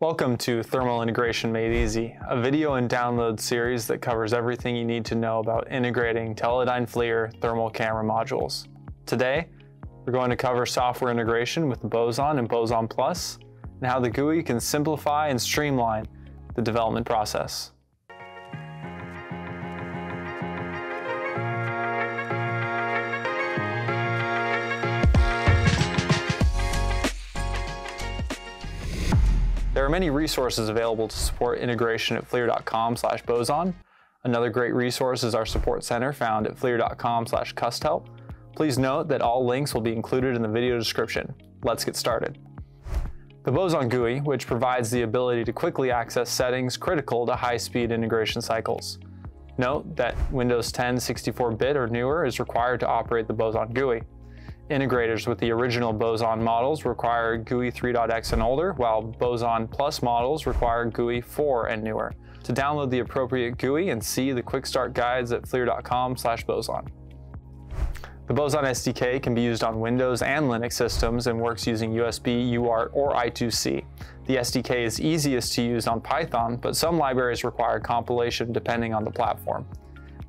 Welcome to Thermal Integration Made Easy, a video and download series that covers everything you need to know about integrating Teledyne FLIR thermal camera modules. Today, we're going to cover software integration with Boson and Boson Plus, and how the GUI can simplify and streamline the development process. There are many resources available to support integration at flir.com slash boson. Another great resource is our support center found at flir.com slash custhelp. Please note that all links will be included in the video description. Let's get started. The Boson GUI, which provides the ability to quickly access settings critical to high-speed integration cycles. Note that Windows 10 64-bit or newer is required to operate the Boson GUI. Integrators with the original Boson models require GUI 3.x and older, while Boson Plus models require GUI 4 and newer. To download the appropriate GUI and see the quick start guides at flir.com boson. The Boson SDK can be used on Windows and Linux systems and works using USB, UART, or I2C. The SDK is easiest to use on Python, but some libraries require compilation depending on the platform.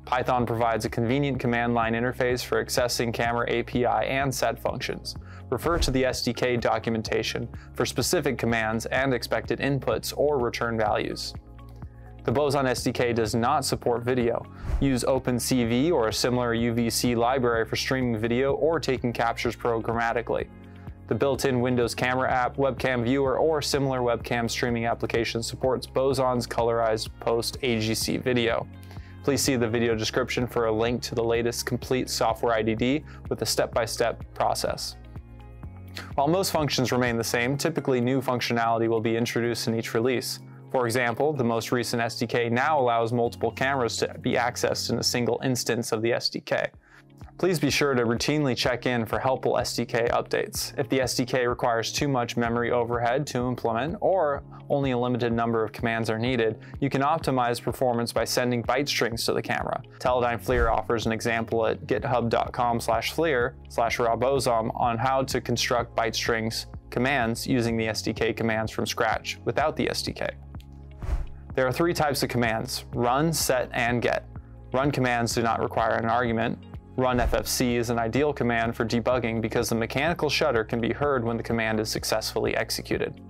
Python provides a convenient command line interface for accessing camera API and set functions. Refer to the SDK documentation for specific commands and expected inputs or return values. The Boson SDK does not support video. Use OpenCV or a similar UVC library for streaming video or taking captures programmatically. The built-in Windows Camera app, Webcam Viewer, or similar webcam streaming application supports Boson's colorized post AGC video. Please see the video description for a link to the latest complete software IDD with a step-by-step -step process. While most functions remain the same, typically new functionality will be introduced in each release. For example, the most recent SDK now allows multiple cameras to be accessed in a single instance of the SDK. Please be sure to routinely check in for helpful SDK updates. If the SDK requires too much memory overhead to implement, or only a limited number of commands are needed, you can optimize performance by sending byte strings to the camera. Teledyne FLIR offers an example at github.com slash FLIR slash rawBoson on how to construct byte strings commands using the SDK commands from scratch without the SDK. There are three types of commands, run, set, and get. Run commands do not require an argument, Run FFC is an ideal command for debugging because the mechanical shutter can be heard when the command is successfully executed.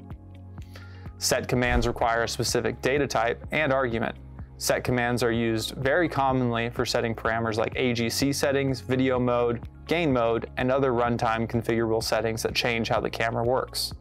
Set commands require a specific data type and argument. Set commands are used very commonly for setting parameters like AGC settings, video mode, gain mode, and other runtime configurable settings that change how the camera works.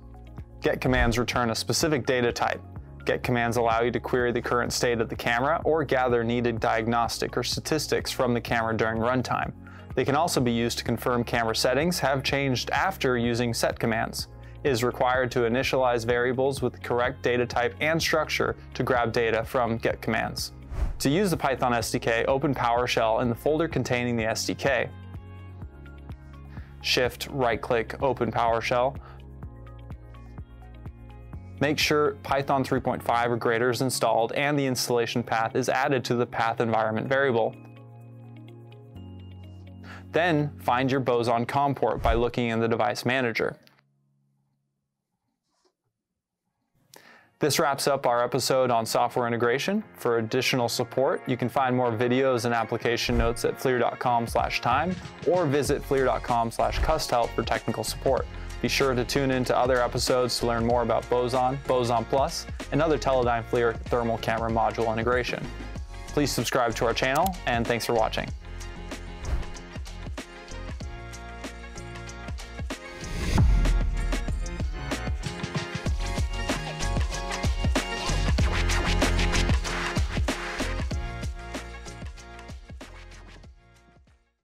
Get commands return a specific data type. Get commands allow you to query the current state of the camera or gather needed diagnostic or statistics from the camera during runtime. They can also be used to confirm camera settings have changed after using set commands. It is required to initialize variables with the correct data type and structure to grab data from get commands. To use the Python SDK, open PowerShell in the folder containing the SDK. Shift right-click Open PowerShell Make sure Python 3.5 or greater is installed and the installation path is added to the path environment variable. Then find your Boson COM port by looking in the device manager. This wraps up our episode on software integration. For additional support, you can find more videos and application notes at flir.com slash time or visit flir.com slash custhelp for technical support. Be sure to tune in to other episodes to learn more about Boson, Boson Plus, and other Teledyne FLIR thermal camera module integration. Please subscribe to our channel, and thanks for watching.